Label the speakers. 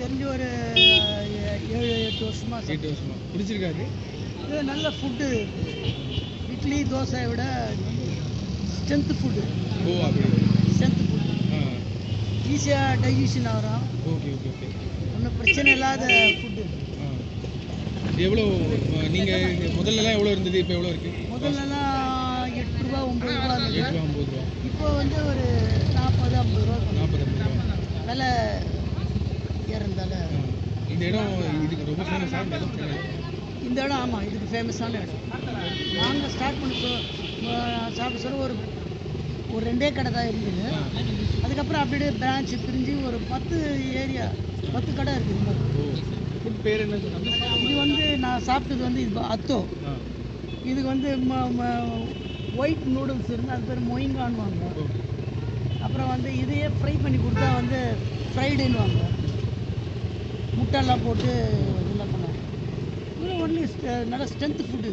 Speaker 1: தெரிஞ்சு ஒரு ஏழு எட்டு வருஷமா சாப்பிட்டேன்.
Speaker 2: எட்டு வருஷமா? பிடிச்சிருக்காது?
Speaker 1: இது நல்ல ஃபுட்டு இட்லி தோசையை விட ஸ்ட்ரென்த்து ஃபுட்டு
Speaker 2: ஓ அப்படி.
Speaker 1: ஸ்ட்ரென்த்து ஃபுட்டு ஈஸியாக டைஜஷன் ஆகிறோம்
Speaker 2: ஓகே ஓகே ஓகே.
Speaker 1: ஒன்றும் பிரச்சனை இல்லாத ஃபுட்டு
Speaker 2: எவ்வளோ நீங்கள் முதல்லலாம் எவ்வளோ இருந்தது? இப்போ எவ்வளோ இருக்குது
Speaker 1: முதல்லலாம் எட்டு ரூபா ஒம்பது ரூபா
Speaker 2: எட்டு ரூபா ஐம்பது ரூபா. இந்த இடம் இதுக்கு ரொம்ப ஃபேமஸாக இந்த இடம்
Speaker 1: இந்த இடம் ஆமாம் இதுக்கு ஃபேமஸான இடம். நாங்கள் ஸ்டார்ட் பண்ண சொ- ம- சாப்பிட சொல்ல ஒரு ஒரு ரெண்டே கடை தான் இருந்தது. அதுக்கப்புறம் அப்படியே பிரான்ச் பிரிஞ்சு ஒரு பத்து ஏரியா பத்து கடை இருக்குது இந்த
Speaker 2: ஃபுட் பேர் என்ன
Speaker 1: இது வந்து நான் சாப்பிட்டது வந்து இது அத்தோ. இதுக்கு வந்து ஒயிட் நூடுல்ஸ் இருந்து அது பேர் மொயிங்கான்வாங்க
Speaker 2: ஓ.
Speaker 1: அப்புறம் வந்து இதையே ஃப்ரை பண்ணி கொடுத்தா வந்து ஃப்ரைடுன்னுவாங்க முட்டைலாம் போட்டு இதெல்லாம் பண்ணாங்க. இது ஒன்லி நல்ல ஸ்ட்ரென்த் ஃபுட்டு